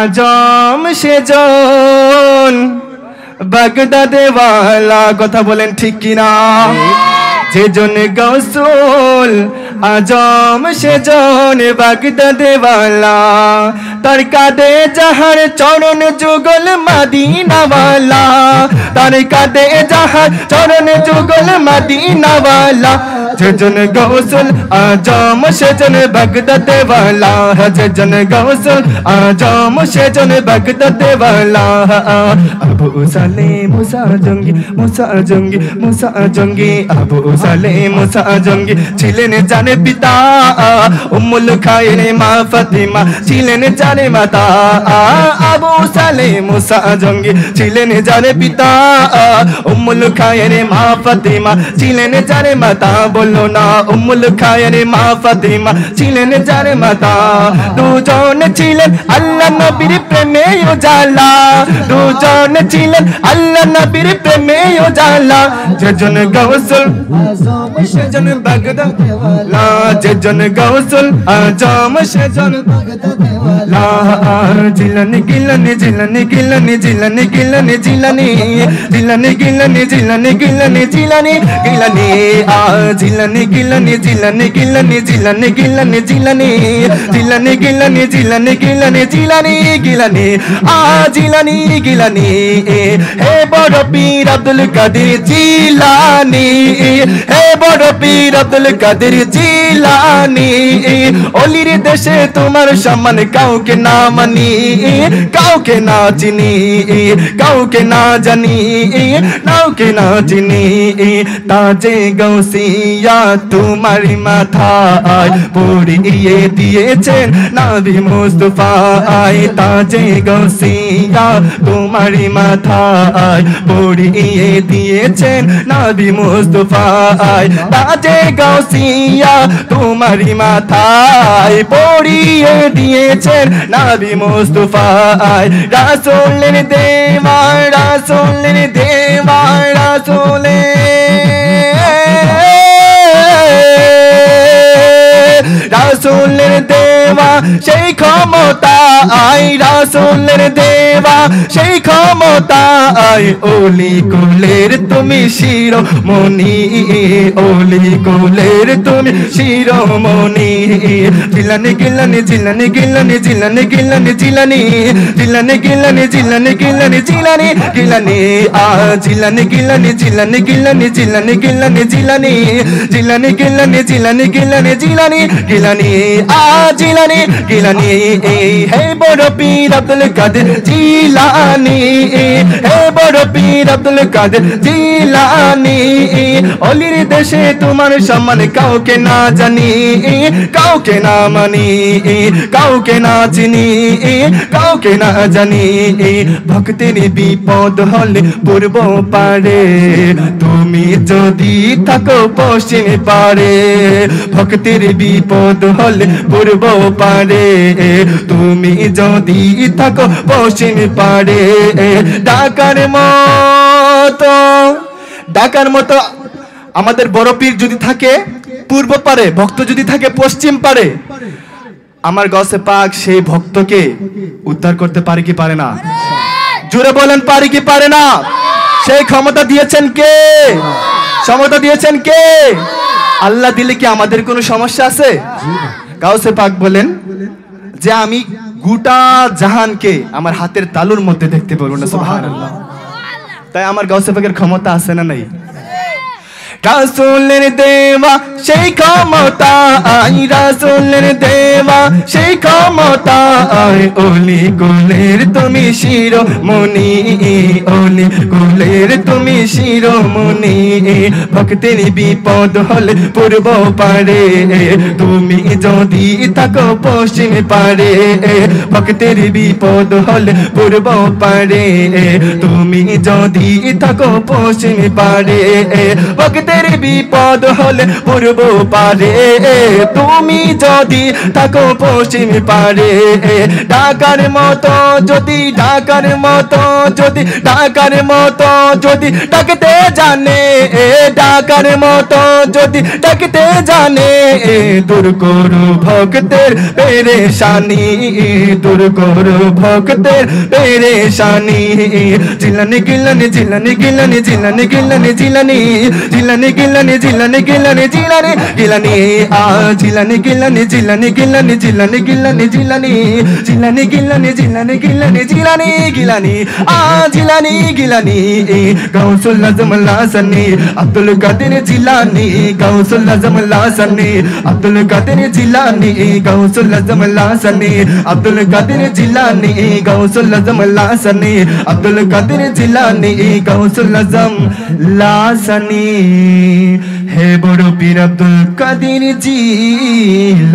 আজম সেজন বাগদাদে ওয়ালা কথা বলেন ঠিক কিনা? যেজন গৌসুল, আজম সেজন বাগদাদে ওয়ালা তার কাদে যাহার চরণ যুগল মাদিনাওয়ালা, তার কাদে যাহার চরণ যুগল মাদিনাওয়ালা। जन गौसल आजा मुशेजन भगदत वाला। है जन गौसल आजा मुशेजन भगदत वाला। अब उसले मुसा जंगी मुसा जंगी मुसा जंगी। अब उसले मुसा जंगी ने जाने पिता। उम्मुल खाइने माँ फतिमा चिले ने जाने माता। अब उसले मुसा जंगी ने जाने पिता। उम्मुल खाइने माँ फतिमा चिले ने जाने माता। না উম্মুল খায়ের মা ফাতিমা ছিলেন জানে মাতা দুজন ছিলেন আল্লাহ নবীর প্রেমে উজালা দুজন ছিলেন আল্লাহ নবীর প্রেমে উজালা যেজন গৌসুল সেজন বাগদা লা যেজন গৌসুল আজম সেজন লা জিলানি গিলানি জিলানি গিলানি জিলানি গিলানি জিলানি জিলানি গিলানি জিলানি গিলানি জিলানি গিলানি আ জিলানি গিলানি জিলানি গিলানি জিলানি গিলানি জিলানি জিলানি গিলানি জিলানি গিলানি জিলানি গিলানি আ জিলানি গিলানি হে বড় পীর আব্দুল কাদের জিলানি হে বড় পীর আব্দুল কাদের জিলানি। অলির দেশে তোমার সম্মান কাউকে না মানি, কাউকে না চিনি, কাউকে না জানি, কাউকে না চিনি। তাজে গৌসিয়া তোমার মাথায় পড়িয়ে দিয়েছেন নাবি মুস্তফায়। তাজে গৌসিয়া তোমার মাথায় পড়িয়ে দিয়েছেন নাবি মুস্তফায়। তাজে গাউসিয়া তোমারি মাথায় পড়িয়ে দিয়েছেন নাবি মুস্তফায়। রাসুলের দেওয়া রাসুলের দেওয়া সেই ক্ষমতা আই রাসূলের দেওয়া সেই ক্ষমতা আই ওলি কুলের তুমি শিরোমণি ওলি কুলের তুমি শিরোমণি জিলানি গিলানি জিলানি গিলানি জিলানি গিলানি জিলানি জিলানি গিলানি জিলানি গিলানি জিলানি গিলানি আ জিলানি গিলানি জিলানি গিলানি জিলানি গিলানি জিলানি জিলানি গিলানি জিলানি গিলানি জিলানি গিলানি আ জিলানি গিলানি হে বড় পীর আব্দুল কাদের জিলানি হে আব্দুল কাদের জিলানি? অলির দেশে তোমার সম্মান কাউকে না জানি, কাউকে না মানি, কাউকে না চিনি, কাউকে না জানি। ভক্তের বিপদ হলে পূর্ব পারে, তুমি যদি থাকো পশ্চিম পারে, ভক্তের বিপদ হলে পূর্ব পারে, তুমি যদি থাকো পশ্চিম পারে ডাকার মতো। ডাকার মতো আমাদের বড় পীর যদি থাকে, পূর্ব পারে, ভক্ত যদি থাকে, পশ্চিম পারে, আমার গসে পাক সেই ভক্তকে উদ্ধার করতে পারে কি পারে না? জুড়ে বলেন, পারে কি পারে না? সেই ক্ষমতা দিয়েছেন কে? ক্ষমতা দিয়েছেন কে? আল্লাহ দিলে কি আমাদের কোনো সমস্যা আছে? গাউসে পাক বলেন যে আমি গোটা জাহানকে আমার হাতের তালুর মধ্যে দেখতে পারব না, সুবহানাল্লাহ। তাই আমার গাউসে পাকের ক্ষমতা আছে না নাই? রাসুলের দেওয়া সেই ক্ষমতা আই, রাসুলের দেওয়া সেই ক্ষমতা আই ওলি গুলের তুমি শিরো মনি শিরোমণি ভক্তের বিপদ হলে পূর্ব পারে। তুমি যদি থাকো পশ্চিম পারে, ভক্তের বিপদ হলে পূর্ব পারে। তুমি যদি থাকো পশ্চিম পারে, ভক্তের বিপদ হলে পূর্ব পারে। তুমি যদি থাকো পশ্চিম পারে, ঢাকার মতো যদি, ঢাকার মতো যদি, ঢাকার মতো যদি ডাকতে জানে ঢাকার মতো যদি ডাকতে জানে এ দূর করু ভক্তের পেরেশানি দূর করু ভক্তের পেরেশানি জিলানি গিলানি জিলানি গিলানি জিলানি গিলানি জিলানি জিলানি গিলানি জিলানি গিলানি জিলানি গিলানি আ জিলানি গিলানি জিলানি গিলানি জিলানি গিলানি জিলানি জিলানি গিলানি জিলানি গিলানি জিলানি গিলানি আ জিলানি গিলানি গাউসুল আজম লাসনি আব্দুল কাদের জিলানি গাউসুল আজম লাসনি আব্দুল কাদের জিলানি গাউসুল আজম লাসনি আব্দুল কাদের জিলানি গাউসুল আজম লাসনি আব্দুল কাদের জিলানি গাউসুল আজম লাসনি হে বড় পীর আব্দুল কাদের জিলানি